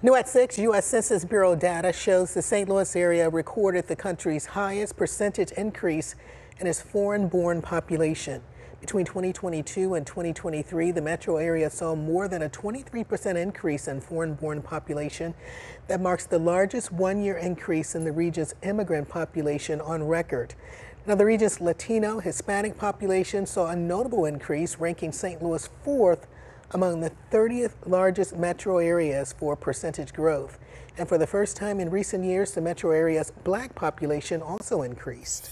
New at 6, U.S. Census Bureau data shows the St. Louis area recorded the country's highest percentage increase in its foreign-born population. Between 2022 and 2023, the metro area saw more than a 23% increase in foreign-born population. That marks the largest one-year increase in the region's immigrant population on record. Now, the region's Latino Hispanic population saw a notable increase, ranking St. Louis fourth among the 30th largest metro areas for percentage growth. And for the first time in recent years, the metro area's black population also increased.